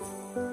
Música